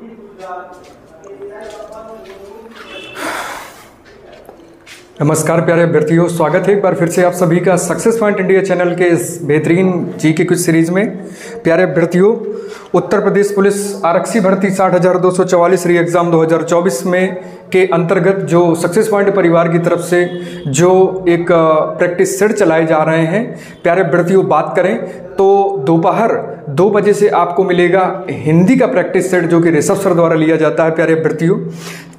Obrigado. नमस्कार प्यारे अभ्यर्थियों, स्वागत है एक बार फिर से आप सभी का सक्सेस पॉइंट इंडिया चैनल के इस बेहतरीन जी के कुछ सीरीज़ में। प्यारे अभ्यर्थियों, उत्तर प्रदेश पुलिस आरक्षी भर्ती साठ हज़ार दो सौ चवालीस री एग्ज़ाम 2024 में के अंतर्गत जो सक्सेस पॉइंट परिवार की तरफ़ से जो एक प्रैक्टिस सेट चलाए जा रहे हैं। प्यारे अभ्यर्थियों, बात करें तो दोपहर दो बजे से आपको मिलेगा हिंदी का प्रैक्टिस सेट जो कि ऋषभ सर द्वारा लिया जाता है। प्यारे अभ्यर्थियों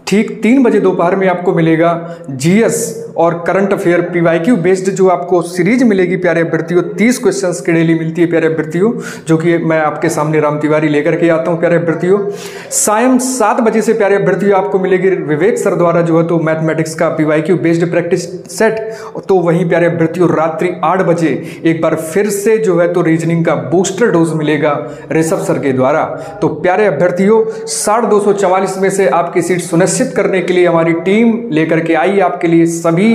ठीक तीन बजे दोपहर में आपको मिलेगा जीएस और करंट अफेयर पीवाईक्यू बेस्ड जो आपको सीरीज़ मिलेगी, प्यारे अभ्यर्थियों, तीस क्वेश्चंस की डेली मिलती है, प्यारे अभ्यर्थियों, जो कि मैं आपके सामने राम तिवारी लेकर के आता हूँ, प्यारे अभ्यर्थियों। सायं सात बजे से प्यारे अभ्यर्थियों आपको मिलेगी विवेक सर द्वारा, जो है तो मैथमेटिक्स का पीवाईक्यू बेस्ड प्रैक्टिस सेट तो वहीं प्यारे अभ्यर्थियों, रात्रि आठ बजे एक बार फिर से जो है तो रीजनिंग का बूस्टर डोज मिलेगा ऋषभ सर के द्वारा। तो प्यारे अभ्यर्थियों, साढ़े में से आपकी सीट सुनिश्चित सुनिश्चित करने के लिए हमारी टीम लेकर के आई। आपके लिए सभी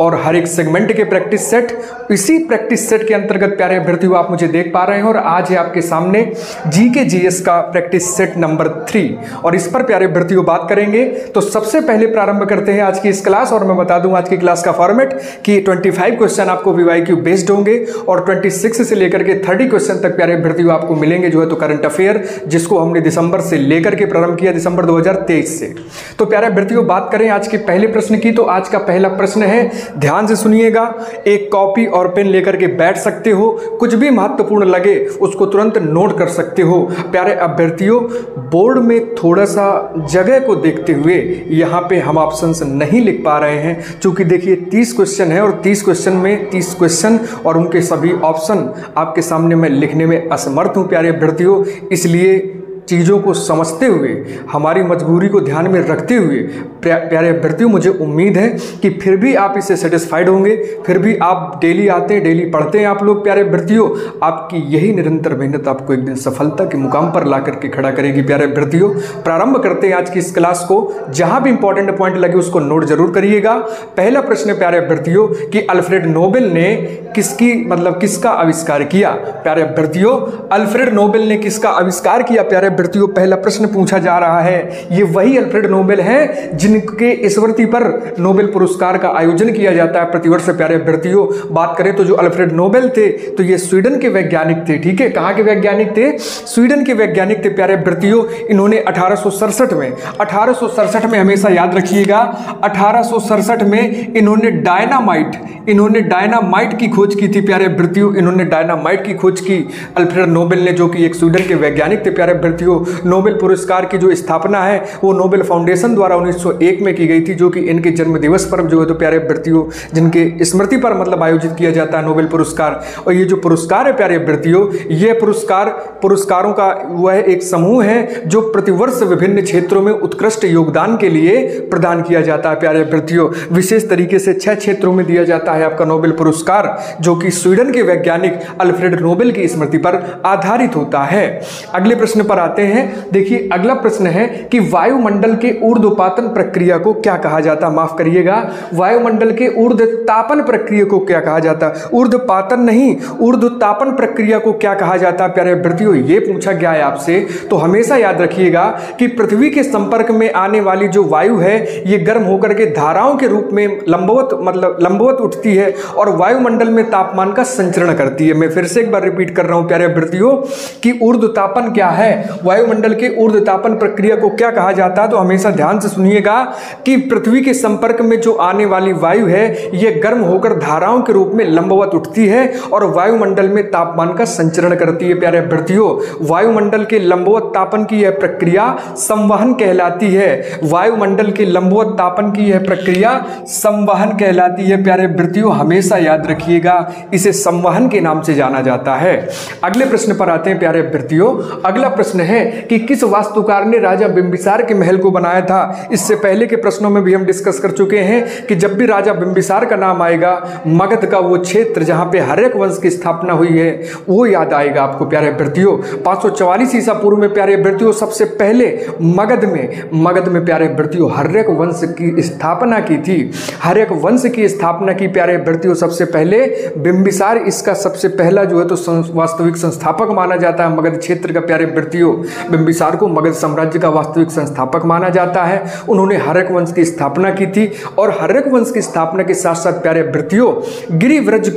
और हर एक सेगमेंट के प्रैक्टिस सेट इसी प्रैक्टिस सेट के अंतर्गत प्यारे अभ्यर्थियों आप मुझे देख पा रहे हैं और आज है आपके सामने जी के जी एस का प्रैक्टिस सेट नंबर थ्री और इस पर प्यारे अभ्यर्थियों बात करेंगे तो सबसे पहले प्रारंभ करते हैं आज की इस क्लास और मैं बता दूँ आज की क्लास का फॉर्मेट कि 25 क्वेश्चन आपको वीवाई क्यू बेस्ड होंगे और 26 से लेकर के 30 क्वेश्चन तक प्यारे अभ्यर्थियों आपको मिलेंगे, जो है तो करंट अफेयर जिसको हमने दिसंबर से लेकर के प्रारंभ किया दिसंबर दो हज़ार तेईस से। तो प्यारे अभ्यर्थियों बात करें आज के पहले प्रश्न की तो आज का पहला प्रश्न है ध्यान से सुनिएगा। एक कॉपी और पेन लेकर के बैठ सकते हो। कुछ भी महत्वपूर्ण लगे, उसको तुरंत नोट कर सकते हो। प्यारे अभ्यर्थियों, बोर्ड में थोड़ा सा जगह को देखते हुए यहाँ पे हम ऑप्शंस नहीं लिख पा रहे हैं। क्योंकि देखिए, तीस क्वेश्चन है और तीस क्वेश्चन में तीस क्वेश्चन और उनके सभी ऑप्शन आपके सामने मैं लिखने में असमर्थ हूँ, प्यारे अभ्यर्थियों। इसलिए चीज़ों को समझते हुए, हमारी मजबूरी को ध्यान में रखते हुए प्यारे अभ्यर्थियों, मुझे उम्मीद है कि फिर भी आप इससे सेटिस्फाइड होंगे। फिर भी आप डेली आते हैं डेली पढ़ते हैं आप लोग, प्यारे अभ्यर्थियों। आपकी यही निरंतर मेहनत आपको एक दिन सफलता के मुकाम पर ला करके खड़ा करेगी, प्यारे अभ्यर्थियों। प्रारंभ करते हैं आज की इस क्लास को। जहाँ भी इंपॉर्टेंट पॉइंट लगे, उसको नोट ज़रूर करिएगा। पहला प्रश्न, प्यारे अभ्यर्थियों, कि अल्फ्रेड नोबेल ने किसकी मतलब किसका आविष्कार किया? प्यारे अभ्यर्थियों, अल्फ्रेड नोबेल ने किसका आविष्कार किया? प्यारे अभ्यर्थियों पहला प्रश्न पूछा जा रहा है। ये वही अल्फ्रेड नोबेल है जिनके स्मृति पर नोबेल पुरस्कार का आयोजन किया जाता है। प्रतिवर्ष प्यारे अभ्यर्थियों, बात करें तो जो अल्फ्रेड नोबेल थे तो ये स्वीडन के वैज्ञानिक थे, ठीक है? कहाँ के वैज्ञानिक थे? स्वीडन के वैज्ञानिक थे प्यारे अभ्यर्थियों, इन्होंने अठारह में अठारह में हमेशा याद रखिएगा, अठारह में इन्होंने डायनामाइट इन्होंने डायनामाइट की खोज की थी प्यारे अभ्यर्थियों, इन्होंने डायनामाइट की खोज की। अल्फ्रेड नोबेल ने जो कि एक स्वीडन के वैज्ञानिक थे प्यारे अभ्यर्थियों साथियों नोबेल पुरस्कार की जो स्थापना है, वो नोबेल फाउंडेशन द्वारा 1901 में की गई थी, जो कि इनके जन्म दिवस पर जो है तो प्यारे अभ्यर्थियों, जिनके स्मृति पर मतलब आयोजित किया जाता है नोबेल पुरस्कार। और ये जो पुरस्कार है प्यारे अभ्यर्थियों, ये पुरस्कार, पुरस्कारों का वह एक समूह है, जो प्रतिवर्ष विभिन्न क्षेत्रों में उत्कृष्ट योगदान के लिए प्रदान किया जाता है प्यारे अभ्यर्थियों। विशेष तरीके से छह क्षेत्रों में दिया जाता है आपका नोबेल पुरस्कार, जो कि स्वीडन के वैज्ञानिक अल्फ्रेड नोबेल की स्मृति पर आधारित होता है। अगले प्रश्न पर आते हैं। देखिए, अगला प्रश्न है कि वायुमंडल के ऊर्ध्वपातन प्रक्रिया को क्या कहा जाता? माफ़ करिएगा, वायुमंडल के ऊर्ध्वतापन प्रक्रिया को क्या कहा जाता? ऊर्ध्वपातन नहीं, ऊर्ध्वतापन प्रक्रिया को क्या कहा जाता? प्यारे अभ्यर्थियों, ये पूछा गया है आपसे। तो हमेशा याद रखिएगा कि पृथ्वी के संपर्क में आने वाली जो वायु है, ये गर्म होकर के धाराओं के रूप में लंबवत मतलब लंबवत उठती है और वायुमंडल में तापमान का संचरण करती है। मैं फिर से एक बार रिपीट कर रहा हूँ, प्यारे अभ्यर्थियों, कि ऊर्ध्वतापन क्या है? वायुमंडल के ऊर्ध्वतापन प्रक्रिया को क्या कहा जाता है? तो हमेशा ध्यान से सुनिएगा कि पृथ्वी के संपर्क में जो आने वाली वायु है यह गर्म होकर धाराओं के रूप में लंबवत उठती है और वायुमंडल में तापमान का संचरण करती है। प्यारे अभ्यर्थियों, वायुमंडल के लंबवत तापन की यह प्रक्रिया संवहन कहलाती है। वायुमंडल के लंबवत तापन की यह प्रक्रिया संवहन कहलाती है। प्यारे अभ्यर्थियों, हमेशा याद रखिएगा, इसे संवहन के नाम से जाना जाता है। अगले प्रश्न पर आते हैं। प्यारे अभ्यर्थियों, अगला प्रश्न है कि किस वास्तुकार ने राजा बिंबिसार के महल को बनाया था। इससे पहले के प्रश्नों में भी हम डिस्कस कर चुके हैं कि जब भी राजा बिंबिसार का नाम आएगा, मगध का वो क्षेत्र जहाँ पे हरेक वंश की स्थापना हुई है, वो याद आएगा आपको, प्यारे अभ्यर्थियों। पाँच सौ चवालीस ईसा पूर्व में, प्यारे अभ्यर्थियों, सबसे पहले मगध में मगध में, प्यारे अभ्यर्थियों, हरेक वंश की स्थापना की थी। हरेक वंश की स्थापना की, प्यारे अभ्यर्थियों, सबसे पहले बिंबिसार, इसका सबसे पहला जो है तो वास्तविक संस्थापक माना जाता है मगध क्षेत्र का, प्यारे अभ्यर्थियों। बिंबिसार को मगध साम्राज्य का वास्तविक संस्थापक माना जाता है। उन्होंने हरक वंश की स्थापना की थी और हरक वंश की स्थापना के साथ साथ प्यारे वृत्तियों गिरिव्रज,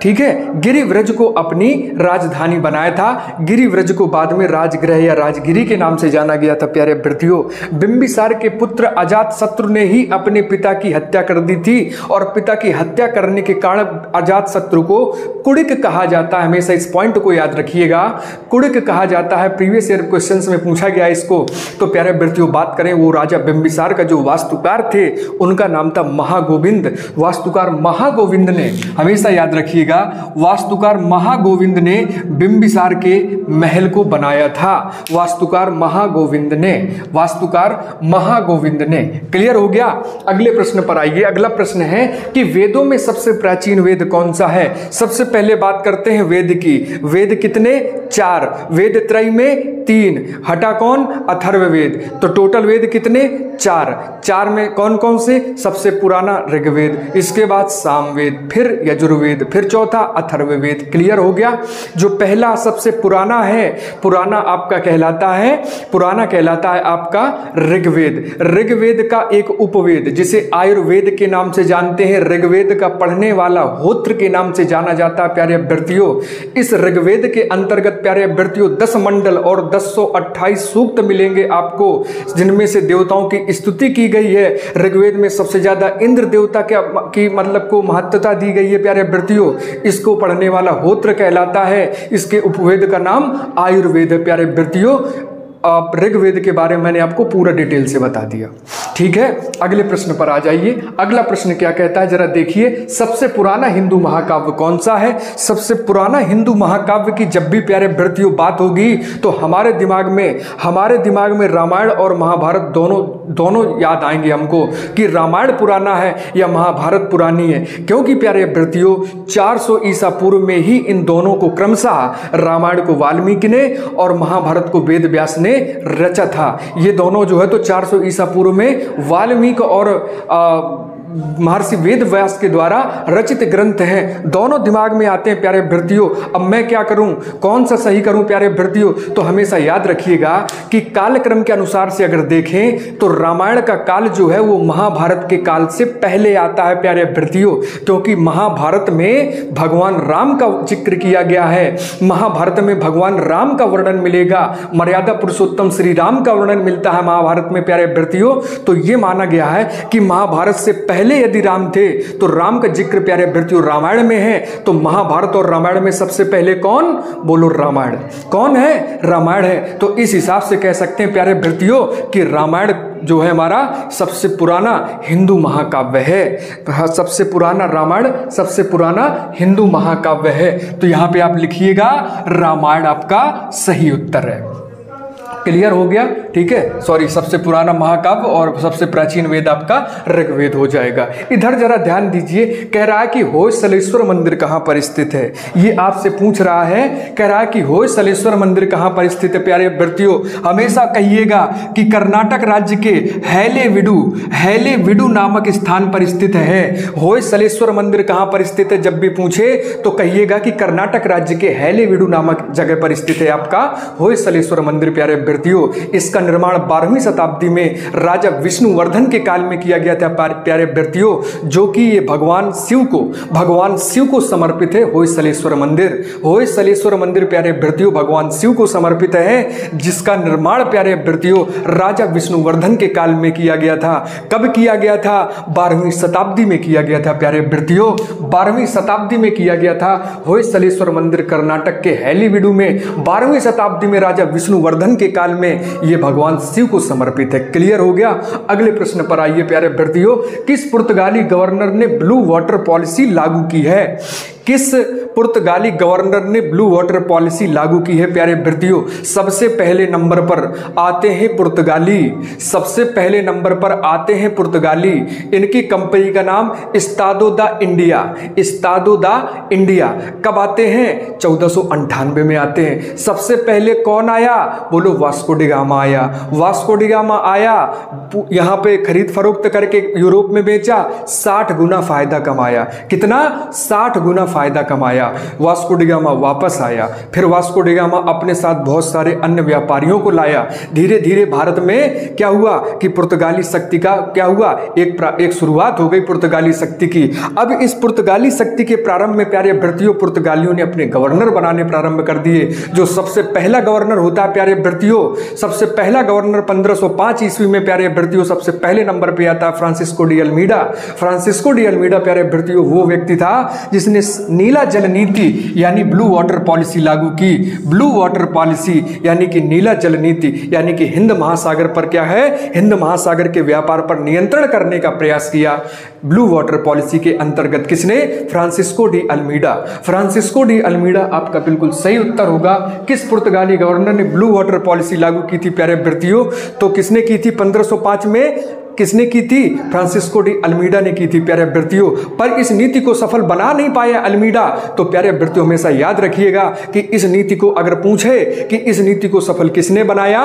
ठीक है, गिरिव्रज को अपनी राजधानी बनाया था। गिरिव्रज को बाद में राजगृह या राजगिरी के नाम से जाना गया था, प्यारे वृत्तियों बिंबिसार के पुत्र अजात शत्रु ने ही अपने पिता की हत्या कर दी थी और पिता की हत्या करने के कारण अजात शत्रु को कुड़िक कहा जाता है। हमेशा इस पॉइंट को याद रखिएगा। कुड़िक कहा जाता है, प्रीवियस ईयर क्वेश्चन में पूछा गया इसको तो प्यारे वृत्तियों बात करें वो राजा बिंबिसार का जो वास्तुकार थे, उनका नाम था महागोविंद। वास्तुकार महागोविंद ने, हमेशा याद रखिएगा, वास्तुकार महागोविंद ने बिंबिसार के महल को बनाया था। वास्तुकार महागोविंद ने, वास्तुकार महागोविंद ने। क्लियर हो गया? अगले प्रश्न पर आइए। अगला प्रश्न है कि वेदों में सबसे प्राचीन वेद कौन सा है? सबसे पहले बात करते हैं वेद की। वेद कितने? चार। वेद त्रय में तीन हटा कौन? अथर्व वेद। तो टोटल वेद कितने? चार। चार में कौन कौन से? सबसे पुराना ऋग्वेद। इसके बाद सामवेद, फिर यजुर्वेद, फिर चौथा अथर्व वेद। क्लियर हो गया? जो पहला सबसे पुराना है, पुराना आपका कहलाता है, पुराना कहलाता है आपका ऋग्वेद। ऋग्वेद का एक उपवेद, जिसे आयुर्वेद के नाम से जानते हैं, ऋग्वेद का पढ़ने वाला होत्र के नाम से जाना जाता है, प्यारे अभ्यर्थियों। इस ऋग्वेद के अंतर्गत, प्यारे अभ्यर्थियों, दस मंडल और दस सौ अट्ठाईस सूक्त मिलेंगे आपको, जिनमें से देवताओं की स्तुति की गई है। ऋग्वेद में सबसे ज़्यादा इंद्र देवता के की मतलब को महत्वता दी गई है, प्यारे व्रतियों इसको पढ़ने वाला होत्र कहलाता है। इसके उपवेद का नाम आयुर्वेद है, प्यारे अभ्यर्थियों ऋग्वेद के बारे में मैंने आपको पूरा डिटेल से बता दिया। ठीक है? अगले प्रश्न पर आ जाइए। अगला प्रश्न क्या कहता है? जरा देखिए। सबसे पुराना हिंदू महाकाव्य कौन सा है? सबसे पुराना हिंदू महाकाव्य की जब भी प्यारे भ्रतियों बात होगी तो हमारे दिमाग में, हमारे दिमाग में रामायण और महाभारत दोनों दोनों याद आएँगे हमको कि रामायण पुराना है या महाभारत पुरानी है। क्योंकि प्यारे भ्रतियों 400 ईसा पूर्व में ही इन दोनों को क्रमशः रामायण को वाल्मीकि ने और महाभारत को वेद व्यास ने रचा था। ये दोनों जो है तो 400 ईसा पूर्व में वाल्मीकि और आ, महर्षि वेद व्यास के द्वारा रचित ग्रंथ हैं। दोनों दिमाग में आते हैं, प्यारे भ्रतियों अब मैं क्या करूँ? कौन सा सही करूँ, प्यारे भ्रतियों तो हमेशा याद रखिएगा कि कालक्रम के अनुसार से अगर देखें तो रामायण का काल जो है, वो महाभारत के काल से पहले आता है, प्यारे भ्रतियों क्योंकि तो महाभारत में भगवान राम का ज़िक्र किया गया है। महाभारत में भगवान राम का वर्णन मिलेगा। मर्यादा पुरुषोत्तम श्री राम का वर्णन मिलता है महाभारत में, प्यारे भ्रतियों तो ये माना गया है कि महाभारत से पहले पहले यदि राम थे तो राम का ज़िक्र प्यारे अभ्यर्थियों रामायण में है तो महाभारत और रामायण में सबसे पहले कौन? बोलो रामायण। कौन है? रामायण है। तो इस हिसाब से कह सकते हैं प्यारे अभ्यर्थियों कि रामायण जो है हमारा सबसे पुराना हिंदू महाकाव्य है। हाँ, सबसे पुराना रामायण सबसे पुराना हिंदू महाकाव्य है। तो यहाँ पे आप लिखिएगा रामायण आपका सही उत्तर है। क्लियर हो गया, ठीक है? सॉरी सबसे पुराना महाकाव्य और सबसे प्राचीन वेद आपका ऋग्वेद हो जाएगा। इधर जरा ध्यान दीजिए, कह रहा है कि होय सलेश्वर मंदिर कहाँ पर स्थित है? ये आपसे पूछ रहा है, कह रहा है कि होय सलेश्वर मंदिर कहाँ पर स्थित है? प्यारे अभ्यर्थियों, हमेशा कहिएगा कि कर्नाटक राज्य के हैले विडु हैले विडु नामक स्थान पर स्थित है। होय सलेश्वर मंदिर कहाँ पर स्थित है? जब भी पूछे तो कहिएगा कि कर्नाटक राज्य के हैले विडु नामक जगह पर स्थित है आपका होय सलेश्वर मंदिर, प्यारे अभ्यर्थियों इसका निर्माण बारहवीं शताब्दी में राजा विष्णुवर्धन के काल में किया गया था। प्यारे अभ्यर्थियों, जो कि ये भगवान शिव को, भगवान शिव को समर्पित है। होयसलेश्वर मंदिर होयसलेश्वर मंदिर, प्यारे अभ्यर्थियों, भगवान शिव को समर्पित है, जिसका निर्माण, प्यारे अभ्यर्थियों, राजा विष्णुवर्धन के काल में किया गया था। कब किया गया था? बारहवीं शताब्दी में किया गया था, प्यारे व्यक्तियों बारहवीं शताब्दी में किया गया था। होयसलेश्वर मंदिर, कर्नाटक के हैलीविडू में बारहवीं शताब्दी में राजा विष्णुवर्धन के काल में ये भगवान शिव को समर्पित है। क्लियर हो गया? अगले प्रश्न पर आइए, प्यारे अभ्यर्थियों। किस पुर्तगाली गवर्नर ने ब्लू वाटर पॉलिसी लागू की है? किस पुर्तगाली गवर्नर ने ब्लू वाटर पॉलिसी लागू की है? प्यारे भृतियों सबसे पहले नंबर पर आते हैं पुर्तगाली। सबसे पहले नंबर पर आते हैं पुर्तगाली। इनकी कंपनी का नाम Estado da India. Estado da India. कब आते हैं? चौदह में आते हैं। सबसे पहले कौन आया? बोलो, वास्को डिगामा आया। वास्को डिगामा आया यहाँ पे खरीद फरोख्त करके यूरोप में बेचा, साठ गुना फ़ायदा कमाया। कितना? साठ गुना फ़ायदा कमाया, वास्को डिगामा वापस आया, फिर वास्को डिगामा अपने साथ बहुत सारे अन्य व्यापारियों को लाया। धीरे धीरे भारत में क्या हुआ कि पुर्तगाली शक्ति का क्या हुआ? एक एक शुरुआत हो गई पुर्तगाली शक्ति की। अब इस पुर्तगाली शक्ति के प्रारंभ में प्यारे भ्रतियों पुर्तगालियों ने अपने गवर्नर बनाने प्रारंभ कर दिए, जो सबसे पहला गवर्नर होता है प्यारे भ्रतियों सबसे पहला गवर्नर 1505 ईस्वी में प्यारे भ्रतियों सबसे पहले नंबर पे आता है Francisco de Almeida. Francisco de Almeida, प्यारे भ्रतियों वो व्यक्ति था जिसने नीला जल नीति यानी ब्लू वाटर पॉलिसी लागू की। ब्लू वाटर पॉलिसी यानी कि नीला जल नीति यानी कि हिंद महासागर पर क्या है? हिंद महासागर के व्यापार पर नियंत्रण करने का प्रयास किया। ब्लू वाटर पॉलिसी के अंतर्गत किसने? Francisco de Almeida Francisco de Almeida आपका बिल्कुल सही उत्तर होगा। किस पुर्तगाली गवर्नर ने ब्लू वाटर पॉलिसी लागू की थी, प्यारे व्यक्तियों तो किसने की थी 1505 में? किसने की थी? फ्रांसिस्को डी अल्मीडा ने की थी, प्यारे अभ्यर्थियों। पर इस नीति को सफल बना नहीं पाया अल्मीडा तो प्यारे अभ्यर्थियों, हमेशा याद रखिएगा कि इस नीति को अगर पूछे कि इस नीति को सफल किसने बनाया?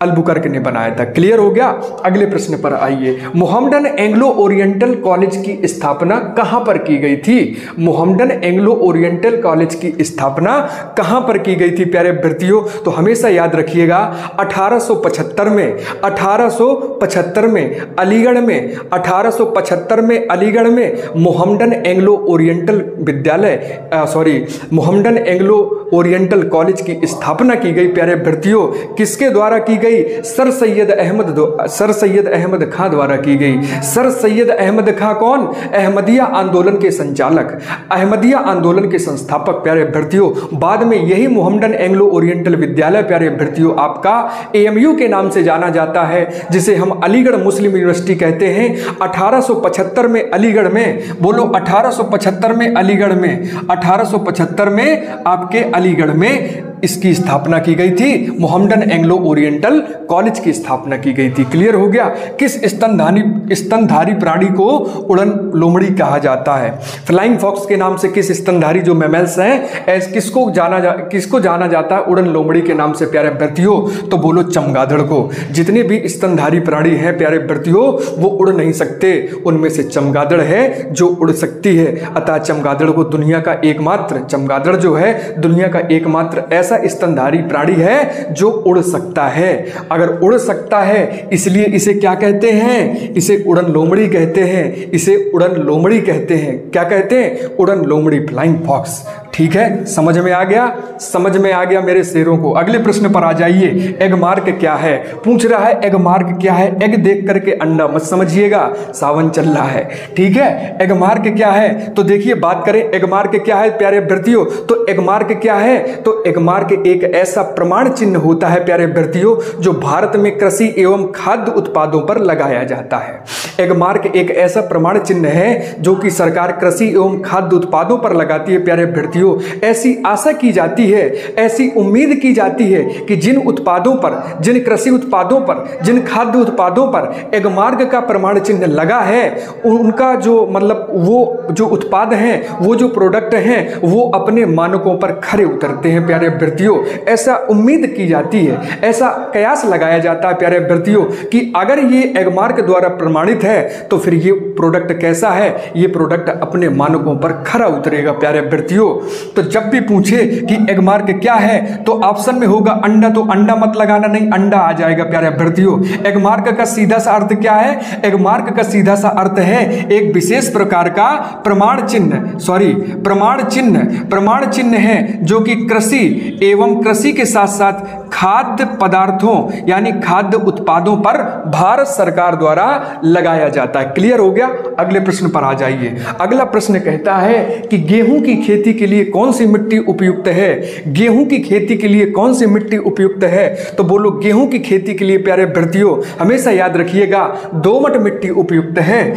अलबुकर्क ने बनाया था। क्लियर हो गया? अगले प्रश्न पर आइए। मोहम्मदन एंग्लो ओरिएंटल कॉलेज की स्थापना कहाँ पर की गई थी? मोहम्मदन एंग्लो ओरिएंटल कॉलेज की स्थापना कहाँ पर की गई थी? प्यारे अभ्यर्थियों तो हमेशा याद रखिएगा 1875 में 1875 में, अलीगढ़ में 1875 में, अलीगढ़ में मोहम्मदन एंग्लो ओरिएंटल विद्यालय sorry Mohammedan Anglo Oriental college की स्थापना की गई। प्यारे अभ्यर्थियों, किसके द्वारा की गई? सर सैयद अहमद सर सैयद अहमद खां द्वारा की गई। सर सैयद अहमद खां कौन? अहमदिया आंदोलन के संचालक, अहमदिया आंदोलन के संस्थापक। प्यारे अभ्यर्थियों, बाद में यही मोहम्मदन एंग्लो ओरिएंटल विद्यालय, प्यारे अभ्यर्थियों, आपका एएमयू के नाम से जाना जाता है, जिसे हम अलीगढ़ मुस्लिम यूनिवर्सिटी कहते हैं। 1875 में अलीगढ़ में, बोलो 1875 में अलीगढ़ में 1875 में आपके अलीगढ़ में इसकी स्थापना की गई थी। मोहम्मदन एंग्लो ओरिएंटल कॉलेज की स्थापना की गई थी। क्लियर हो गया? किस स्तनधारी स्तनधारी प्राणी को उड़न लोमड़ी कहा जाता है? फ्लाइंग फॉक्स के नाम से किस स्तनधारी जो मेमल्स हैं, ऐस किसको जाना जा, किसको जाना जाता है उड़न लोमड़ी के नाम से? प्यारे अभ्यर्थियों तो बोलो चमगादड़ को। जितने भी स्तनधारी प्राणी हैं, प्यारे अभ्यर्थियों, वो उड़ नहीं सकते। उनमें से चमगादड़ है जो उड़ सकती है। अतः चमगादड़ को दुनिया का एकमात्र, चमगादड़ जो है, दुनिया का एकमात्र ऐसा ऐसा स्तनधारी प्राणी है जो उड़ सकता है। अगर उड़ सकता है, इसलिए इसे क्या कहते हैं? इसे उड़न लोमड़ी कहते हैं। इसे उड़न लोमड़ी कहते हैं। क्या कहते हैं? उड़न लोमड़ी फ्लाइंग फॉक्स ठीक है? समझ में आ गया? समझ में आ गया मेरे शेरों को। अगले प्रश्न पर आ जाइए। एग मार्क क्या है? पूछ रहा है, एग मार्क क्या है? एग देख करके अंडा मत समझिएगा। सावन चल रहा है। ठीक है? एग मार्क क्या है? तो देखिए, बात करें, एग मार्क क्या है प्यारे अभ्यर्थियों? तो एग मार्क क्या है? तो एग मार्क एक ऐसा प्रमाण चिन्ह होता है प्यारे अभ्यर्थियों, जो भारत में कृषि एवं खाद्य उत्पादों पर लगाया जाता है। एग मार्क एक ऐसा प्रमाण चिन्ह है, जो कि सरकार कृषि एवं खाद्य उत्पादों पर लगाती है प्यारे अभ्यर्थियों। साथियों ऐसी आशा की जाती है, ऐसी उम्मीद की जाती है कि जिन उत्पादों पर, जिन कृषि उत्पादों पर, जिन खाद्य उत्पादों पर एगमार्ग का प्रमाण चिन्ह लगा है, उनका जो मतलब वो जो उत्पाद हैं, वो जो प्रोडक्ट हैं, वो अपने मानकों पर खड़े उतरते हैं, प्यारे अभ्यर्थियों। ऐसा उम्मीद की जाती है, ऐसा कयास लगाया जाता है, प्यारे अभ्यर्थियों, कि अगर ये एगमार्क द्वारा प्रमाणित है तो फिर ये प्रोडक्ट कैसा है, ये प्रोडक्ट अपने मानकों पर खरा उतरेगा, प्यारे अभ्यर्थियों। तो जब भी पूछे कि एग मार्क क्या है तो ऑप्शन में होगा अंडा तो अंडा मत लगाना, नहीं, अंडा आ जाएगा, प्यारे अभ्यर्थियों। एग मार्क का सीधा सा अर्थ क्या है? एग मार्क का सीधा सा अर्थ है एक विशेष प्रकार का प्रमाण चिन्ह सॉरी प्रमाण चिन्ह। प्रमाण चिन्ह है जो कि कृषि एवं कृषि के साथ साथ खाद्य पदार्थों, यानी खाद्य उत्पादों पर भारत सरकार द्वारा लगाया जाता है। क्लियर हो गया? अगले प्रश्न पर आ जाइए। अगला प्रश्न कहता है कि गेहूँ की खेती के लिए कौन सी मिट्टी उपयुक्त है? गेहूँ की खेती के लिए कौन सी मिट्टी उपयुक्त है? तो बोलो, गेहूँ की खेती के लिए प्यारे भ्रतियों हमेशा याद रखिएगा दोमट मिट्टी उपयुक्त है।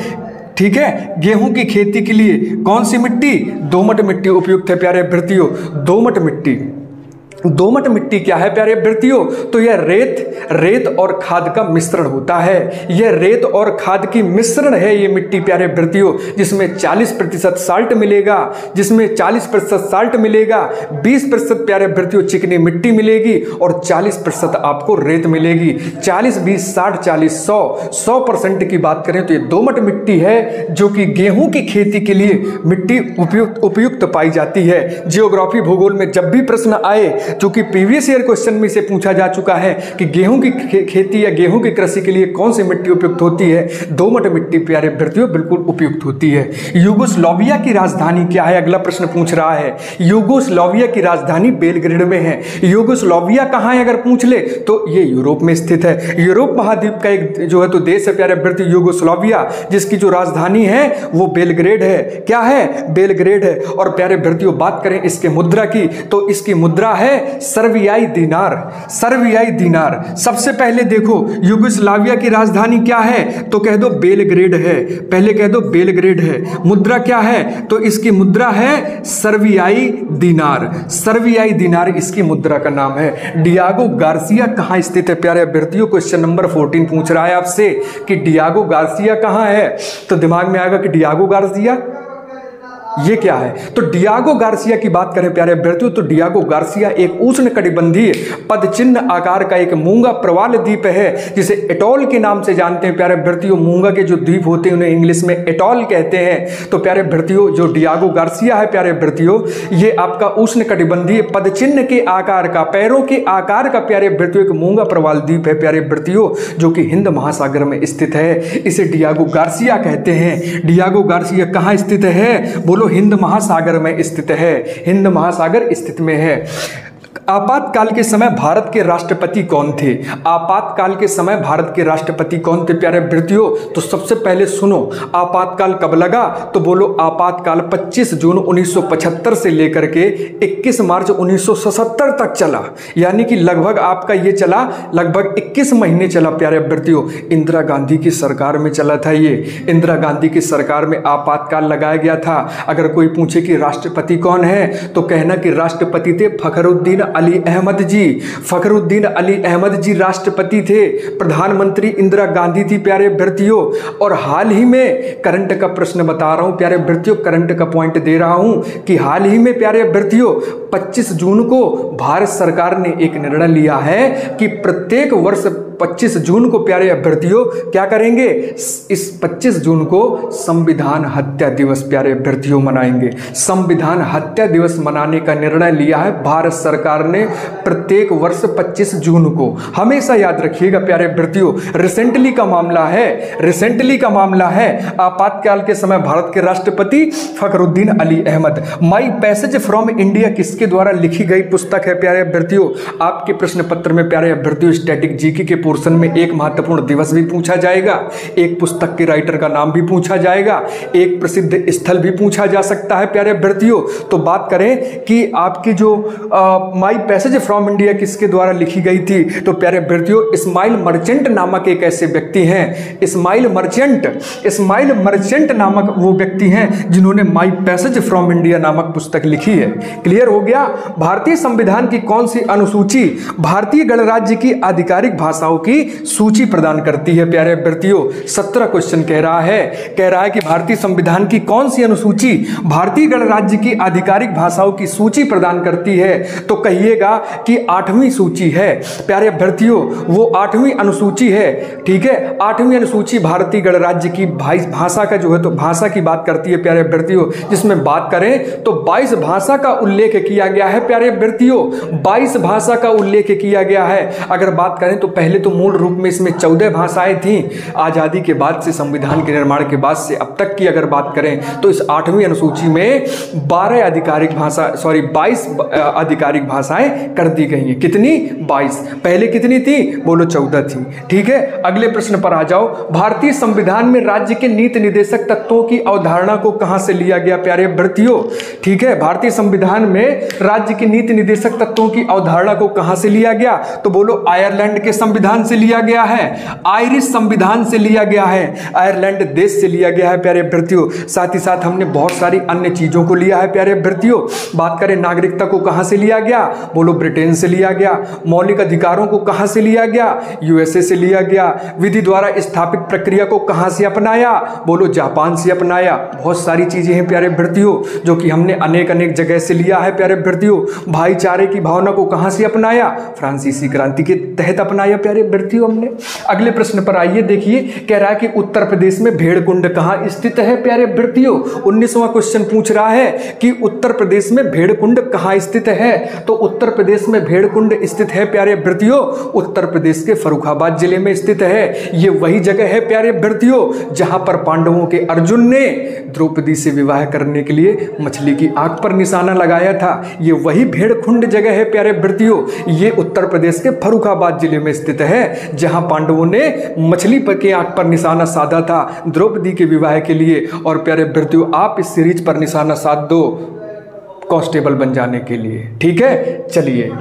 ठीक है? गेहूँ की खेती के लिए कौन सी मिट्टी? दोमट मिट्टी उपयुक्त है, प्यारे भ्रतियों दोमट मिट्टी। दोमट मिट्टी क्या है, प्यारे अभ्यर्थियों? तो यह रेत रेत और खाद का मिश्रण होता है। यह रेत और खाद की मिश्रण है ये मिट्टी, प्यारे अभ्यर्थियों, जिसमें 40 प्रतिशत साल्ट मिलेगा, जिसमें 40 प्रतिशत साल्ट मिलेगा 20 प्रतिशत, प्यारे अभ्यर्थियों, चिकनी मिट्टी मिलेगी और 40 प्रतिशत आपको रेत मिलेगी। 40 बीस, साठ, चालीस, सौ सौ परसेंट की बात करें तो ये दोमट मिट्टी है, जो कि गेहूँ की खेती के लिए मिट्टी उपयुक्त उपयुक्त पाई जाती है। जियोग्राफी भूगोल में जब भी प्रश्न आए चूँकि प्रीवियस ईयर क्वेश्चन में से पूछा जा चुका है कि गेहूँ की खेती या गेहूँ की कृषि के लिए कौन सी मिट्टी उपयुक्त होती है दोमट मिट्टी, प्यारे अभ्यर्थियों, बिल्कुल उपयुक्त होती है। यूगोस्लोविया की राजधानी क्या है, अगला प्रश्न पूछ रहा है। यूगोस्लोविया की राजधानी बेलग्रेड में है। यूगोस्लोविया कहाँ है, अगर पूछ ले तो ये यूरोप में स्थित है। यूरोप महाद्वीप का एक जो है तो देश है, प्यारे अभ्यर्थी, यूगोस्लोविया, जिसकी जो राजधानी है, वो बेलग्रेड है। क्या है? बेलग्रेड है। और प्यारे अभ्यर्थियों, बात करें इसके मुद्रा की तो इसकी मुद्रा है सर्वियाई दिनार सर्वियाई दिनार। सबसे पहले देखो, युगोस्लाविया की राजधानी क्या है? तो कह दो बेलग्रेड है। पहले कह दो बेलग्रेड है। मुद्रा क्या है? तो इसकी मुद्रा है सर्वियाई दिनार। सर्वियाई दिनार इसकी मुद्रा का नाम है। डियागो गार्सिया कहाँ स्थित है? प्यारे अभ्यर्थियों क्वेश्चन नंबर 14 पूछ रहा है आपसे कि डियागो गार्सिया कहाँ है? तो दिमाग में आएगा कि डियागो गार्सिया ये क्या है? तो डियागो गार्सिया की बात करें, प्यारे अभ्यर्थियों तो डियागो गार्सिया एक उष्ण कटिबंधीय पद चिन्ह आकार का एक मूँगा प्रवाल द्वीप है, जिसे एटॉल के नाम से जानते हैं। प्यारे अभ्यर्थियों, मूँगा के जो द्वीप होते हैं, उन्हें इंग्लिश में एटॉल कहते हैं। तो प्यारे अभ्यर्थियों, जो डियागो गार्सिया है, प्यारे अभ्यर्थियों, ये आपका उष्ण कटिबंधीय पद चिन्ह के आकार का, पैरों के आकार का, प्यारे अभ्यर्थियों, एक मूँगा प्रवाल द्वीप है, प्यारे अभ्यर्थियों, जो कि हिंद महासागर में स्थित है। इसे डियागो गार्सिया कहते हैं। डियागो गार्सिया कहाँ स्थित है? बोलो हिंद महासागर में स्थित है। हिंद महासागर स्थित में है। आपातकाल के समय भारत के राष्ट्रपति कौन थे? आपातकाल के समय भारत के राष्ट्रपति कौन थे? प्यारे अभ्यर्थियों तो सबसे पहले सुनो, आपातकाल कब लगा? तो बोलो, आपातकाल 25 जून 1975 से लेकर के 21 मार्च 1977 तक चला। यानी कि लगभग आपका ये चला, लगभग 21 महीने चला, प्यारे वृत्तियों इंदिरा गांधी की सरकार में चला था ये। इंदिरा गांधी की सरकार में आपातकाल लगाया गया था। अगर कोई पूछे कि राष्ट्रपति कौन है तो कहना कि राष्ट्रपति थे फखरुद्दीन अली अहमद जी। फखरुद्दीन अली अहमद जी राष्ट्रपति थे, प्रधानमंत्री इंदिरा गांधी थी, प्यारे भ्रतियों और हाल ही में करंट का प्रश्न बता रहा हूँ, प्यारे भ्रतियों करंट का पॉइंट दे रहा हूँ कि हाल ही में, प्यारे अभ्यर्थियों 25 जून को भारत सरकार ने एक निर्णय लिया है कि प्रत्येक वर्ष 25 जून को, प्यारे अभ्यर्थियों, क्या करेंगे? इस 25 जून को संविधान हत्या दिवस, प्यारे अभ्यर्थियों, मनाएँगे। संविधान हत्या दिवस मनाने का निर्णय लिया है भारत सरकार ने प्रत्येक वर्ष 25 जून को। हमेशा याद रखिएगा, प्यारे अभ्यर्थियों रिसेंटली का मामला है रिसेंटली का मामला है। आपातकाल के समय भारत के राष्ट्रपति Fakhruddin Ali Ahmed. My passage from India किसके द्वारा लिखी गई पुस्तक है, प्यारे अभ्यर्थियों? आपके प्रश्न पत्र में, प्यारे अभ्यर्थियों स्टैटिक जीके के पोर्शन में एक महत्वपूर्ण दिवस भी पूछा जाएगा। एक पुस्तक के राइटर का नाम भी पूछा जाएगा। एक प्रसिद्ध स्थल भी पूछा जा सकता है, प्यारे अभ्यर्थियों। तो बात करें कि आपकी जो माई पैसेज फ्रॉम इंडिया किसके द्वारा लिखी गई थी? तो प्यारे अभ्यर्थियों इस्माइल मर्चेंट नामक एक ऐसे व्यक्ति हैं। इस्माइल मर्चेंट इस्माइल मर्चेंट नामक वो व्यक्ति हैं जिन्होंने माई पैसेज फ्रॉम इंडिया नामक पुस्तक लिखी है। क्लियर हो गया? भारतीय संविधान की कौन सी अनुसूची भारतीय गणराज्य की आधिकारिक भाषाओं भाषाओं की सूची प्रदान करती है। प्यारे अभ्यर्थियों, सत्रह क्वेश्चन कह रहा है। कह रहा है कि भारतीय संविधान की कौन सी अनुसूची भारतीय गणराज्य की आधिकारिक भाषाओं की सूची प्रदान करती है? तो कहिएगा कि आठवीं सूची है। प्यारे अभ्यर्थियों, वो आठवीं अनुसूची है। ठीक है? आठवीं अनुसूची भारतीय गणराज्य की भाषा का जो है तो भाषा की बात करती है प्यारे अभ्यर्थियों। जिसमें बात करें तो 22 भाषा का उल्लेख किया गया है। प्यारे अभ्यर्थियों 22 भाषा का उल्लेख किया गया है। अगर बात करें तो पहले तो तो मूल रूप में इसमें चौदह भाषाएँ थी। आज़ादी के बाद से, संविधान के निर्माण के बाद से, अब तक की अगर बात करें तो इस आठवीं अनुसूची में बारह आधिकारिक भाषा सॉरी बाईस आधिकारिक भाषाएँ कर दी गई हैं। कितनी? बाईस। पहले कितनी थी? बोलो चौदह थी। ठीक है? अगले प्रश्न पर आ जाओ। भारतीय संविधान में राज्य के नीति निदेशक तत्वों की अवधारणा को कहाँ से लिया गया, प्यारे अभ्यर्थियों? ठीक है? भारतीय संविधान में राज्य के नीति निदेशक तत्वों की अवधारणा को कहाँ से लिया गया? तो बोलो, आयरलैंड के संविधान संविधान से लिया गया है, आयरिश संविधान से लिया गया है, आयरलैंड देश से लिया गया है, प्यारे अभ्यर्थियों। साथ ही साथ हमने बहुत सारी अन्य चीज़ों को लिया है, प्यारे अभ्यर्थियों। बात करें नागरिकता को कहाँ से लिया गया? बोलो, ब्रिटेन से लिया गया। मौलिक अधिकारों को कहाँ से लिया गया? यूएसए से लिया गया। विधि द्वारा स्थापित प्रक्रिया को कहाँ से अपनाया? बोलो, जापान से अपनाया। बहुत सारी चीज़ें हैं, प्यारे अभ्यर्थियों, जो कि हमने अनेक अनेक जगह से लिया है, प्यारे अभ्यर्थियों। भाईचारे की भावना को कहाँ से अपनाया? फ्रांसीसी क्रांति के तहत अपनाया, प्यारे अभ्यर्थियों हमने। अगले प्रश्न पर आइए, देखिए, कह रहा है कि उत्तर प्रदेश में भेड़ कुंड कहाँ स्थित है? प्यारे अभ्यर्थियों उन्नीसवां क्वेश्चन पूछ रहा है कि उत्तर प्रदेश में भेड़ कुंड कहाँ स्थित है? तो उत्तर प्रदेश में भेड़ कुंड स्थित है, प्यारे अभ्यर्थियों उत्तर प्रदेश के फरुखाबाद ज़िले में स्थित है। ये वही जगह है, प्यारे अभ्यर्थियों जहाँ पर पांडवों के अर्जुन ने द्रौपदी से विवाह करने के लिए मछली की आँख पर निशाना लगाया था। ये वही भेड़ कुंड जगह है, प्यारे अभ्यर्थियों ये उत्तर प्रदेश के फरुखाबाद ज़िले में स्थित है। जहाँ पांडवों ने मछली पर के आँख पर निशाना साधा था द्रौपदी के विवाह के लिए। और प्यारे मृत्यु, आप इस सीरीज़ पर निशाना साध दो कॉन्स्टेबल बन जाने के लिए। ठीक है? चलिए।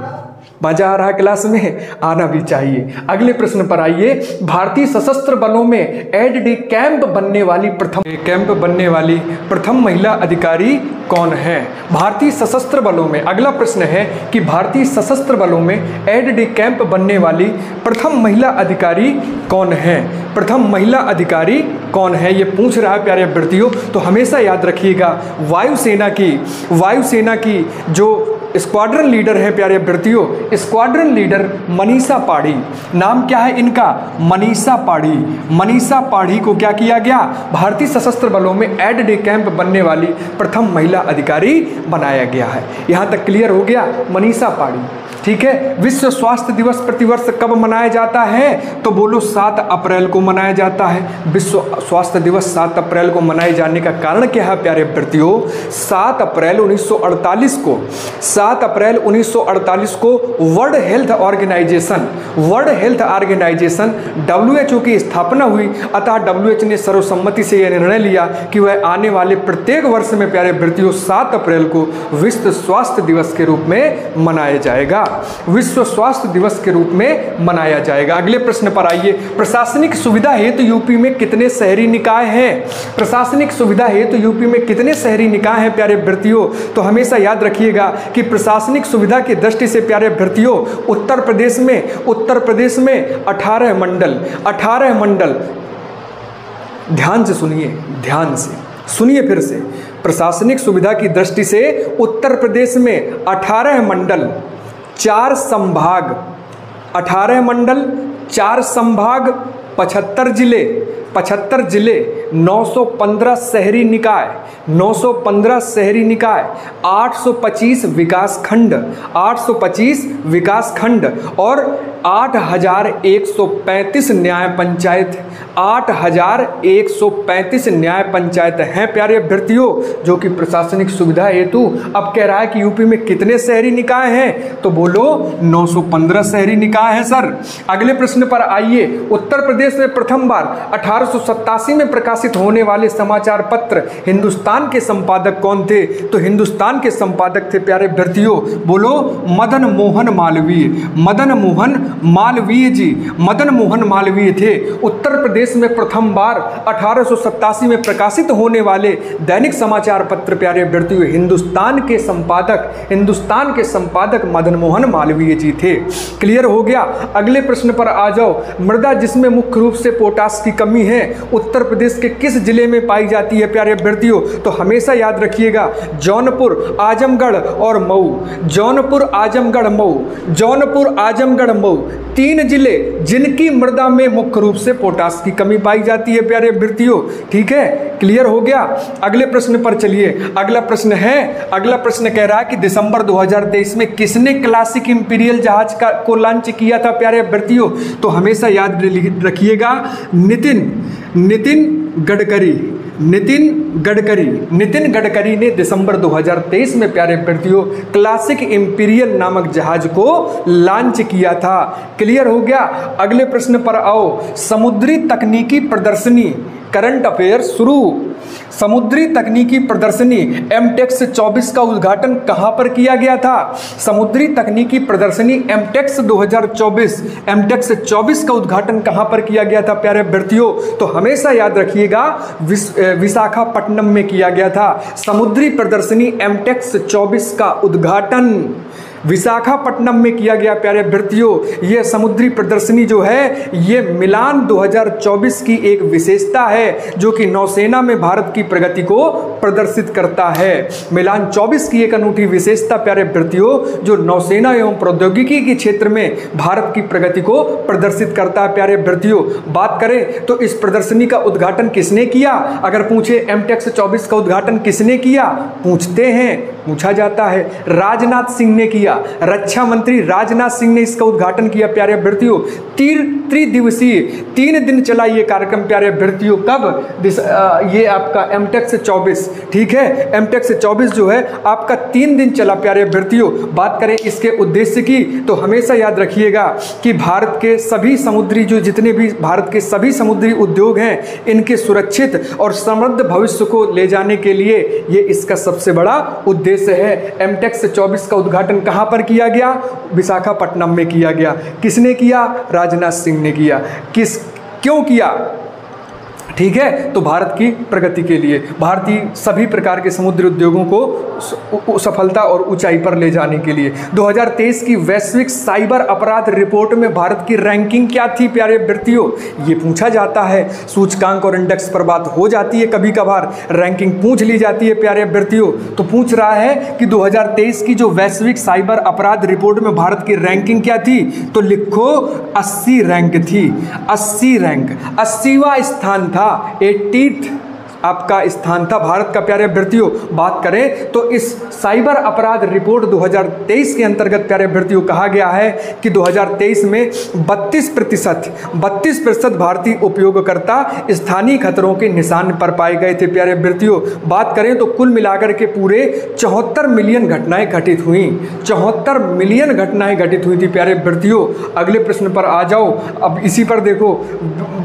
मज़ा आ रहा क्लास में आना भी चाहिए। अगले प्रश्न पर आइए। भारतीय सशस्त्र बलों में एड डी कैंप बनने वाली प्रथम कैंप बनने वाली प्रथम महिला अधिकारी कौन है? भारतीय सशस्त्र बलों में अगला प्रश्न है कि भारतीय सशस्त्र बलों में एड डी कैंप बनने वाली प्रथम महिला अधिकारी कौन है? प्रथम महिला अधिकारी कौन है? ये पूछ रहा है, प्यारे अभ्यर्थियों तो हमेशा याद रखिएगा, वायुसेना की वायुसेना की जो स्क्वाड्रन लीडर है, प्यारे अभ्यर्थियों स्क्वाड्रन लीडर मनीषा पाढ़ी नाम क्या है इनका? मनीषा पाढ़ी मनीषा पाढ़ी को क्या किया गया? भारतीय सशस्त्र बलों में एड डे कैंप बनने वाली प्रथम महिला अधिकारी बनाया गया है। यहाँ तक क्लियर हो गया, मनीषा पाढ़ी ठीक है? विश्व स्वास्थ्य दिवस प्रतिवर्ष कब मनाया जाता है? तो बोलो, सात अप्रैल को मनाया जाता है। विश्व स्वास्थ्य दिवस सात अप्रैल को मनाए जाने का कारण क्या है, प्यारे अभ्यर्थियों? सात अप्रैल 1948 को, सात अप्रैल 1948 को World Health Organization World Health Organization WHO की स्थापना हुई। अतः डब्ल्यू ने सर्वसम्मति से यह निर्णय लिया कि वह आने वाले प्रत्येक वर्ष में, प्यारे अभ्यर्थियों, सात अप्रैल को विश्व स्वास्थ्य दिवस के रूप में मनाया जाएगा। विश्व स्वास्थ्य दिवस के रूप में मनाया जाएगा। अगले प्रश्न पर आइए। प्रशासनिक सुविधा हेतु तो यूपी में कितने शहरी निकाय हैं? प्रशासनिक सुविधा हेतु तो यूपी में कितने शहरी निकाय हैं, प्यारे अभ्यर्थियों? तो हमेशा याद रखिएगा कि प्रशासनिक सुविधा की दृष्टि से, प्यारे अभ्यर्थियों, उत्तर प्रदेश में, उत्तर प्रदेश में 18 मंडल 18 मंडल। ध्यान से सुनिए, ध्यान से। सुनिए फिर से। प्रशासनिक सुविधा की दृष्टि से उत्तर प्रदेश में 18 मंडल चार संभाग अठारह मंडल चार संभाग पचहत्तर ज़िले। पचहत्तर ज़िले 915 शहरी निकाय 915 शहरी निकाय 825 विकास खंड 825 विकास खंड और 8135 न्याय पंचायत। 8135 न्याय पंचायत हैं, प्यारे अभ्यर्थियों, जो कि प्रशासनिक सुविधा हेतु अब कह रहा है कि यूपी में कितने शहरी निकाय हैं? तो बोलो 915 शहरी निकाय हैं, सर। अगले प्रश्न पर आइए। उत्तर प्रदेश में प्रथम बार अठारह में प्रकाशित होने वाले समाचार पत्र, हिंदुस्तान के संपादक कौन थे? तो हिंदुस्तान के संपादक थे प्यारे अभ्यर्थियों, बोलो, मदन मोहन मालवीय। मदन मोहन मालवीय जी, मदन मोहन मालवीय थे। उत्तर प्रदेश में प्रथम बार अठारह में प्रकाशित होने वाले दैनिक समाचार पत्र, प्यारे अभ्यर्थियों, हिंदुस्तान के संपादक, हिंदुस्तान के संपादक मदन मोहन मालवीय जी थे। क्लियर हो गया? अगले प्रश्न पर आ जाओ। मृदा जिसमें मुख्य रूप से पोटास की कमी है, उत्तर प्रदेश के किस ज़िले में पाई जाती है, प्यारे अभ्यर्थियों? तो हमेशा याद रखिएगा, जौनपुर, आजमगढ़ और मऊ। जौनपुर, आजमगढ़, मऊ। जौनपुर, आजमगढ़, मऊ। तीन ज़िले जिनकी मृदा में मुख्य रूप से पोटास की कमी पाई जाती है, प्यारे अभ्यर्थियों। ठीक है? क्लियर हो गया? अगले प्रश्न पर चलिए। अगला प्रश्न है, अगला प्रश्न कह रहा है कि दिसंबर 2023 में किसने क्लासिक इंपीरियल जहाज़ का, को लॉन्च किया था, प्यारे अभ्यर्थियों? तो हमेशा याद रखिएगा, नितिन नितिन गडकरी नितिन गडकरी नितिन गडकरी ने दिसंबर 2023 में प्यारे प्रतियो क्लासिक इंपीरियल नामक जहाज़ को लॉन्च किया था। क्लियर हो गया? अगले प्रश्न पर आओ। समुद्री तकनीकी प्रदर्शनी करंट अफेयर शुरू। समुद्री तकनीकी प्रदर्शनी एमटेक्स 24 का उद्घाटन कहाँ पर किया गया था? समुद्री तकनीकी प्रदर्शनी एमटेक्स 2024 एमटेक्स 24 का उद्घाटन कहाँ पर किया गया था? प्यारे अभ्यर्थियों तो हमेशा याद रखिएगा विशाखापट्टनम में किया गया था। समुद्री प्रदर्शनी एमटेक्स 24 का उद्घाटन। विशाखापट्टनम में किया गया प्यारे अभ्यर्थियों यह समुद्री प्रदर्शनी जो है, ये मिलान 2024 की एक विशेषता है, जो कि नौसेना में भारत की प्रगति को प्रदर्शित करता है। मिलान 24 की एक अनूठी विशेषता प्यारे अभ्यर्थियों, जो नौसेना एवं प्रौद्योगिकी के क्षेत्र में भारत की प्रगति को प्रदर्शित करता है। प्यारे अभ्यर्थियों, बात करें तो इस प्रदर्शनी का उद्घाटन किसने किया? अगर पूछे एमटेक्स चौबीस का उद्घाटन किसने किया? पूछते हैं। पूछा जाता है। राजनाथ सिंह ने किया। रक्षा मंत्री राजनाथ सिंह ने इसका उद्घाटन किया। प्यारे अभ्यर्थियों तीन त्रिदिवसीय तीन दिन चला ये कार्यक्रम। प्यारे अभ्यर्थियों कब? दिस आ, ये आपका एम टेक्स चौबीस। ठीक है? एम टेक्स चौबीस जो है आपका तीन दिन चला। प्यारे अभ्यर्थियों बात करें इसके उद्देश्य की तो हमेशा याद रखिएगा कि भारत के सभी समुद्री जो जितने भी भारत के सभी समुद्री उद्योग हैं इनके सुरक्षित और समृद्ध भविष्य को ले जाने के लिए ये इसका सबसे बड़ा उद्देश्य है। एम टेक्स चौबीस का उद्घाटन कहाँ पर किया गया? विशाखापट्टनम में किया गया। किसने किया? राजनाथ सिंह ने किया। किस, क्यों किया? ठीक है? तो भारत की प्रगति के लिए, भारतीय सभी प्रकार के समुद्री उद्योगों को सफलता और ऊंचाई पर ले जाने के लिए। 2023 की वैश्विक साइबर अपराध रिपोर्ट में भारत की रैंकिंग क्या थी, प्यारे अभ्यर्थियों? ये पूछा जाता है। सूचकांक और इंडेक्स पर बात हो जाती है कभी कभार रैंकिंग पूछ ली जाती है, प्यारे अभ्यर्थियों। तो पूछ रहा है कि 2023 की जो वैश्विक साइबर अपराध रिपोर्ट में भारत की रैंकिंग क्या थी? तो लिखो 80 रैंक थी। 80 रैंक। अस्सीवा स्थान था एटीथ आपका स्थान था। भारत का प्यारे अभ्यर्थियों, बात करें तो इस साइबर अपराध रिपोर्ट 2023 के अंतर्गत प्यारे अभ्यर्थियों, कहा गया है कि 2023 में 32 प्रतिशत, बत्तीस प्रतिशत भारतीय उपयोगकर्ता स्थानीय खतरों के निशान पर पाए गए थे। प्यारे अभ्यर्थियों, बात करें तो कुल मिलाकर के पूरे चौहत्तर मिलियन घटनाएँ घटित हुई। चौहत्तर मिलियन घटनाएँ घटित हुई थी। प्यारे अभ्यर्थियों, अगले प्रश्न पर आ जाओ। अब इसी पर देखो,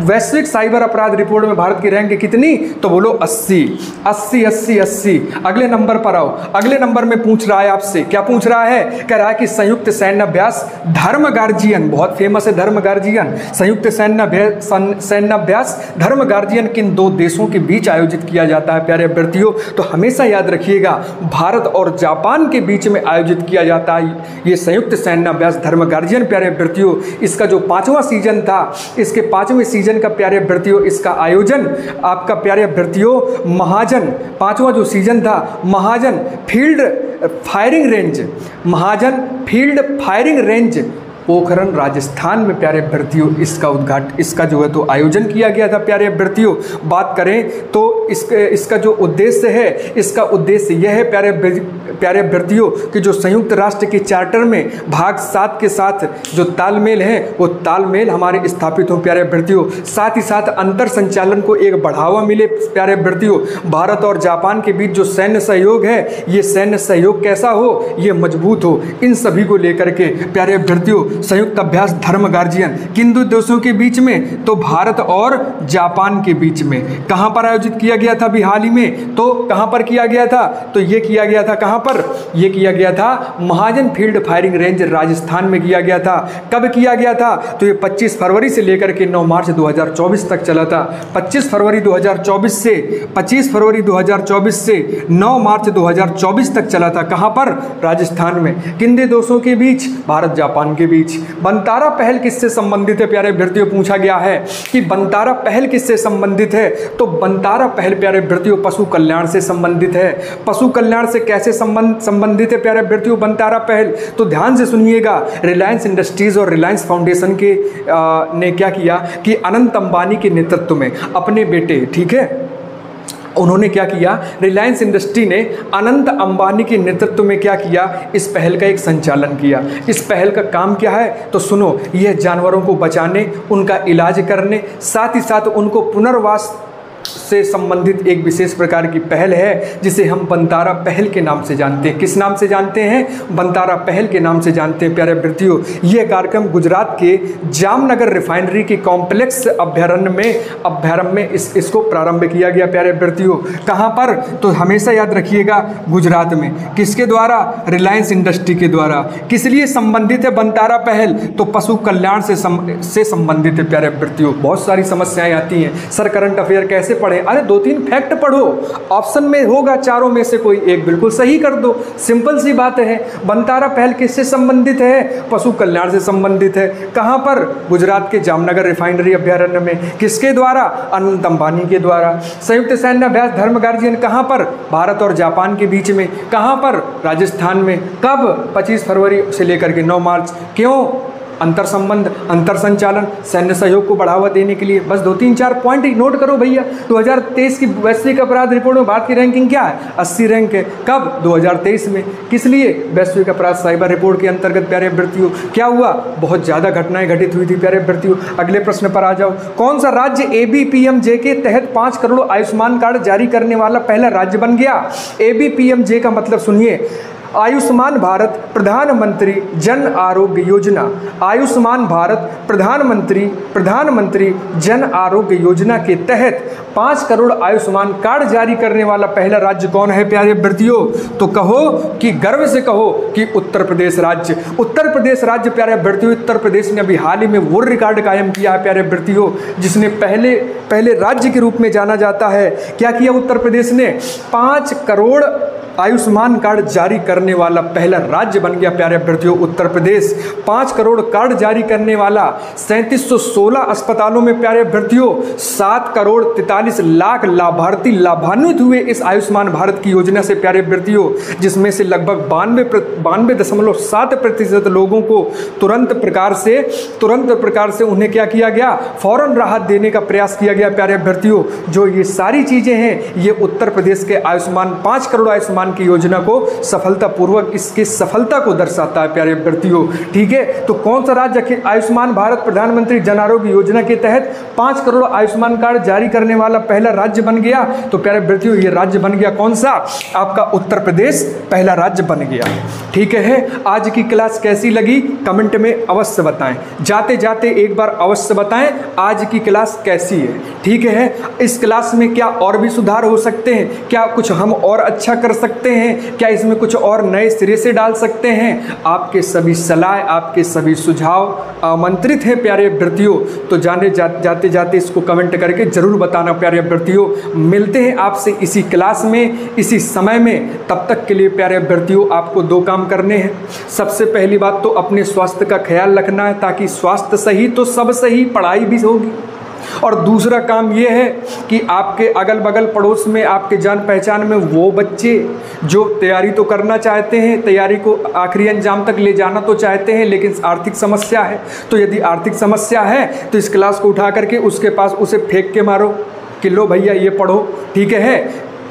वैश्विक साइबर अपराध रिपोर्ट में भारत की रैंक कितनी? तो बोलो अस्सी अस्सी अस्सी अस्सी। अगले नंबर पर आओ। अगले नंबर में पूछ रहा है आपसे। क्या पूछ रहा है? कह रहा है कि संयुक्त सैन्य अभ्यास धर्म गार्जियन बहुत फ़ेमस है धर्म गार्जियन संयुक्त सैन्य सैन्य अभ्यास धर्म गार्जियन किन दो देशों के बीच आयोजित किया जाता है? प्यारे अभ्यर्थियों तो हमेशा याद रखिएगा, भारत और जापान के बीच में आयोजित किया जाता है ये संयुक्त सैन्य अभ्यास धर्म गार्जियन प्यारे अभ्यर्थियों, इसका जो पांचवा सीज़न था, इसके पाँचवें सीज़न का प्यारे अभ्यर्थियों, इसका आयोजन आपका प्यारे अभ्यर्थी विद्यार्थियों महाजन पांचवा जो सीज़न था Mahajan field firing range Mahajan field firing range Pokhran Rajasthan में, प्यारे अभ्यर्थियों, इसका उद्घाटन इसका जो है तो आयोजन किया गया था, प्यारे अभ्यर्थियों। बात करें तो इस इसका जो उद्देश्य है, इसका उद्देश्य यह है, प्यारे प्यारे अभ्यर्थियों, कि जो संयुक्त राष्ट्र के चार्टर में भाग सात के साथ जो तालमेल है, वो तालमेल हमारे स्थापित हो, प्यारे अभ्यर्थियों। साथ ही साथ अंतर संचालन को एक बढ़ावा मिले, प्यारे अभ्यर्थियों। भारत और जापान के बीच जो सैन्य सहयोग है, ये सैन्य सहयोग कैसा हो, ये मज़बूत हो, इन सभी को लेकर के, प्यारे अभ्यर्थियों संयुक्त अभ्यास धर्म गार्जियन किन दो देशों के बीच में तो भारत और जापान के बीच में। कहाँ पर आयोजित किया गया था अभी हाल ही में? तो कहाँ पर किया गया था? तो ये किया गया था कहाँ पर? यह किया गया था Mahajan field firing range Rajasthan में किया गया था। कब किया गया था? तो ये 25 फरवरी से लेकर के 9 मार्च 2024 तक चला था। 25 फरवरी 2024 से 25 फरवरी 2024 से 9 मार्च 2024 तक चला था कहाँ पर? राजस्थान में। किन देशों के बीच, भारत जापान के बीच। बंतारा पहल किससे संबंधित है? प्यारे अभ्यर्थियों पूछा गया है कि बंतारा पहल किससे संबंधित है? तो बंतारा पहल प्यारे अभ्यर्थियों पशु कल्याण से संबंधित है। पशु कल्याण से कैसे संबंध संबंधित है प्यारे अभ्यर्थियों बंतारा पहल? तो ध्यान से सुनिएगा रिलायंस इंडस्ट्रीज़ और रिलायंस फाउंडेशन के आ, ने क्या किया कि अनंत अंबानी के नेतृत्व में अपने बेटे ठीक है? उन्होंने क्या किया? रिलायंस इंडस्ट्री ने अनंत अंबानी के नेतृत्व में क्या किया? इस पहल का एक संचालन किया। इस पहल का काम क्या है? तो सुनो, यह जानवरों को बचाने, उनका इलाज करने, साथ ही साथ उनको पुनर्वास से संबंधित एक विशेष प्रकार की पहल है, जिसे हम बंतारा पहल के नाम से जानते हैं। किस नाम से जानते हैं? बंतारा पहल के नाम से जानते हैं, प्यारे अभ्यर्थियों। यह कार्यक्रम गुजरात के जामनगर रिफाइनरी के कॉम्प्लेक्स अभ्यारण्य में अभ्यारण्य में इस, इसको प्रारंभ किया गया, प्यारे अभ्यर्थियों। कहाँ पर? तो हमेशा याद रखिएगा, गुजरात में। किसके द्वारा? रिलायंस इंडस्ट्री के द्वारा। किस लिए संबंधित है बंतारा पहल? तो पशु कल्याण से संबंधित है, प्यारे अभ्यर्थियों। बहुत सारी समस्याएँ आती हैं। सर, करंट अफेयर कैसे पढ़े। अरे दो तीन फैक्ट पढ़ो। ऑप्शन में होगा, चारों में से कोई एक बिल्कुल सही कर दो। सिंपल सी बात है। बंतारा पहल किससे संबंधित है? पशु कल्याण से संबंधित है। कहाँ पर? गुजरात के जामनगर रिफाइनरी अभ्यारण्य में। किसके द्वारा? अनंत अंबानी के द्वारा। संयुक्त सैन्य अभ्यास धर्म गार्जियन कहाँ पर? भारत और जापान के बीच में। कहाँ पर? राजस्थान में। कब? 25 फरवरी से लेकर के 9 मार्च। क्यों? अंतर संबंध अंतर संचालन सैन्य सहयोग को बढ़ावा देने के लिए। बस दो तीन चार पॉइंट नोट करो भैया। 2023 की वैश्विक अपराध रिपोर्ट में भारत की रैंकिंग क्या है? 80 रैंक है। कब? 2023 में। किस लिए वैश्विक अपराध साइबर रिपोर्ट के अंतर्गत प्यारे अभ्यर्थियों? क्या हुआ? बहुत ज़्यादा घटनाएँ घटित हुई थी प्यारे अभ्यर्थियों। अगले प्रश्न पर आ जाओ। कौन सा राज्य A B P M J के तहत पाँच करोड़ आयुष्मान कार्ड जारी करने वाला पहला राज्य बन गया? A B P M J का मतलब सुनिए। आयुष्मान भारत प्रधानमंत्री जन आरोग्य योजना, आयुष्मान भारत प्रधानमंत्री प्रधानमंत्री जन आरोग्य योजना के तहत पाँच करोड़ आयुष्मान कार्ड जारी करने वाला पहला राज्य कौन है, प्यारे अभ्यर्थियों? तो कहो कि गर्व से कहो कि उत्तर प्रदेश राज्य। उत्तर प्रदेश राज्य, प्यारे अभ्यर्थियों, उत्तर प्रदेश ने अभी हाल ही में वो रिकॉर्ड कायम किया है, प्यारे अभ्यर्थियों, जिसने पहले पहले राज्य के रूप में जाना जाता है। क्या किया उत्तर प्रदेश ने? पाँच करोड़ आयुष्मान कार्ड जारी करने वाला पहला राज्य बन गया, प्यारे अभ्यर्थियों, उत्तर प्रदेश। पाँच करोड़ कार्ड जारी करने वाला सैंतीस सौ सोलह अस्पतालों में, प्यारे अभ्यर्थियों, सात करोड़ तैतालीस लाख लाभार्थी लाभान्वित हुए इस आयुष्मान भारत की योजना से, प्यारे अभ्यर्थियों, जिसमें से लगभग बानवे बानवे दशमलव सात प्रतिशत लोगों को तुरंत प्रकार से, तुरंत प्रकार से उन्हें क्या किया गया? फ़ौरन राहत देने का प्रयास किया गया, प्यारे अभ्यर्थियों। जो ये सारी चीज़ें हैं, ये उत्तर प्रदेश के आयुष्मान, पाँच करोड़ आयुष्मान सम्मान की योजना को सफलतापूर्वक, इसकी सफलता को दर्शाता है, प्यारे अभ्यर्थियों। ठीक है? तो कौन सा राज्य आयुष्मान भारत प्रधानमंत्री जन आरोग्य योजना के तहत पाँच करोड़ आयुष्मान कार्ड जारी करने वाला पहला राज्य बन गया? तो प्यारे अभ्यर्थियों, ये राज्य बन गया कौन सा? आपका उत्तर प्रदेश पहला राज्य बन गया। ठीक है? आज की क्लास कैसी लगी? कमेंट में अवश्य बताएँ। जाते जाते एक बार अवश्य बताएँ, आज की क्लास कैसी है? ठीक है? इस क्लास में क्या और भी सुधार हो सकते हैं? क्या कुछ हम और अच्छा कर सकते सकते हैं? क्या इसमें कुछ और नए सिरे से डाल सकते हैं? आपके सभी सलाह आपके सभी सुझाव आमंत्रित हैं प्यारे अभ्यर्थियों। तो जाने जा, जाते जाते इसको कमेंट करके ज़रूर बताना प्यारे अभ्यर्थियों। मिलते हैं आपसे इसी क्लास में इसी समय में। तब तक के लिए प्यारे अभ्यर्थियों आपको दो काम करने हैं। सबसे पहली बात तो अपने स्वास्थ्य का ख्याल रखना है ताकि स्वास्थ्य सही तो सब सही पढ़ाई भी होगी। और दूसरा काम ये है कि आपके अगल बगल पड़ोस में, आपके जान पहचान में वो बच्चे जो तैयारी तो करना चाहते हैं, तैयारी को आखिरी अंजाम तक ले जाना तो चाहते हैं, लेकिन आर्थिक समस्या है। तो यदि आर्थिक समस्या है तो इस क्लास को उठा करके उसके पास उसे फेंक के मारो कि लो भैया, ये पढ़ो, ठीक है?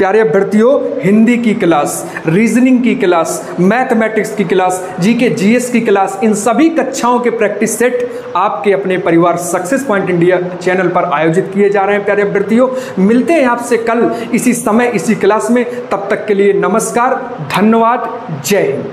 प्यारे अभ्यर्थियों, हिंदी की क्लास रीजनिंग की क्लास मैथमेटिक्स की क्लास जीके जीएस की क्लास, इन सभी कक्षाओं के प्रैक्टिस सेट आपके अपने परिवार सक्सेस पॉइंट इंडिया चैनल पर आयोजित किए जा रहे हैं, प्यारे अभ्यर्थियों। मिलते हैं आपसे कल इसी समय, इसी क्लास में। तब तक के लिए नमस्कार, धन्यवाद, जय हिंद।